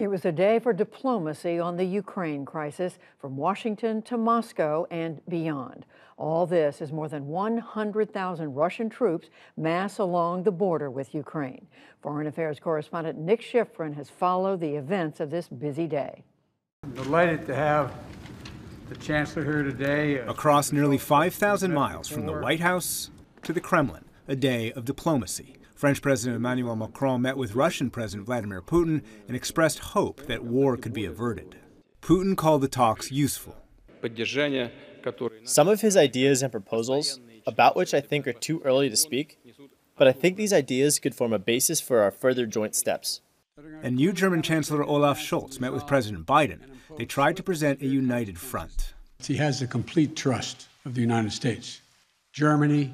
It was a day for diplomacy on the Ukraine crisis, from Washington to Moscow and beyond. All this as more than 100,000 Russian troops mass along the border with Ukraine. Foreign Affairs correspondent Nick Schifrin has followed the events of this busy day. I'm delighted to have the Chancellor here today. Across nearly 5,000 miles from the White House to the Kremlin, a day of diplomacy. French President Emmanuel Macron met with Russian President Vladimir Putin and expressed hope that war could be averted. Putin called the talks useful. Some of his ideas and proposals, about which I think are too early to speak, but I think these ideas could form a basis for our further joint steps. And new German Chancellor Olaf Scholz met with President Biden. They tried to present a united front. He has the complete trust of the United States. Germany,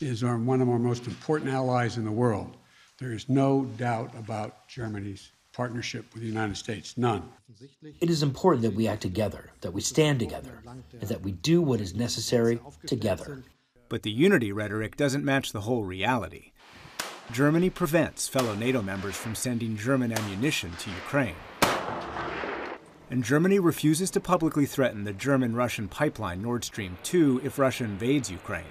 is our, one of our most important allies in the world. There is no doubt about Germany's partnership with the United States. None. It is important that we act together, that we stand together, and that we do what is necessary together. But the unity rhetoric doesn't match the whole reality. Germany prevents fellow NATO members from sending German ammunition to Ukraine. And Germany refuses to publicly threaten the German Russian pipeline Nord Stream 2 if Russia invades Ukraine.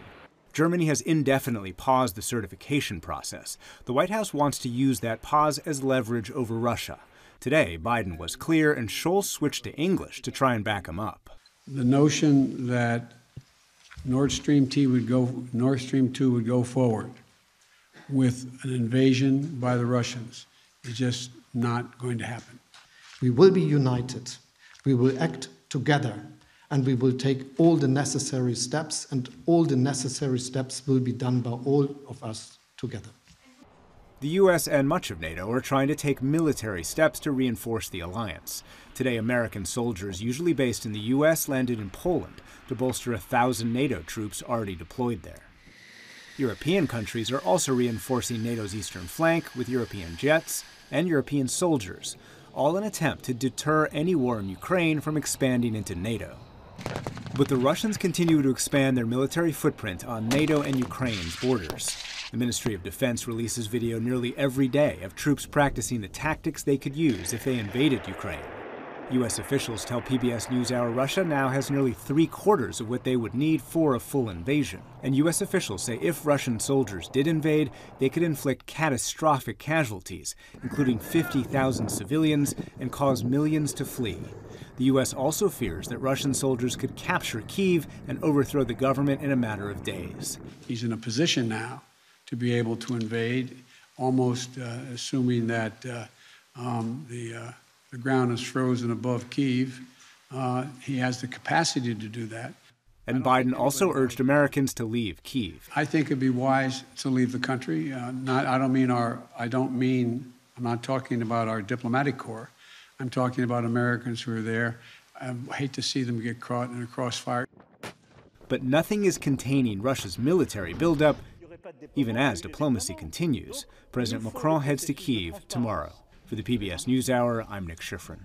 Germany has indefinitely paused the certification process. The White House wants to use that pause as leverage over Russia. Today, Biden was clear, and Scholz switched to English to try and back him up. The notion that Nord Stream 2 would go, Nord Stream 2 would go forward with an invasion by the Russians is just not going to happen. We will be united. We will act together and we will take all the necessary steps, and all the necessary steps will be done by all of us together. The U.S. and much of NATO are trying to take military steps to reinforce the alliance. Today, American soldiers, usually based in the U.S., landed in Poland to bolster a thousand NATO troops already deployed there. European countries are also reinforcing NATO's eastern flank with European jets and European soldiers, all in an attempt to deter any war in Ukraine from expanding into NATO. But the Russians continue to expand their military footprint on NATO and Ukraine's borders. The Ministry of Defense releases video nearly every day of troops practicing the tactics they could use if they invaded Ukraine. U.S. officials tell PBS NewsHour Russia now has nearly three quarters of what they would need for a full invasion. And U.S. officials say if Russian soldiers did invade, they could inflict catastrophic casualties, including 50,000 civilians, and cause millions to flee. The U.S. also fears that Russian soldiers could capture Kiev and overthrow the government in a matter of days. He's in a position now to be able to invade, almost uh, assuming that uh, um, the, uh, the ground is frozen above Kiev. Uh, he has the capacity to do that. And Biden also urged Americans to leave Kiev. I think it'd be wise to leave the country. Uh, not, I don't mean our. I don't mean. I'm not talking about our diplomatic corps. I'm talking about Americans who are there. I hate to see them get caught in a crossfire. But nothing is containing Russia's military buildup, even as diplomacy continues. President Macron heads to Kiev tomorrow. For the PBS NewsHour, I'm Nick Schifrin.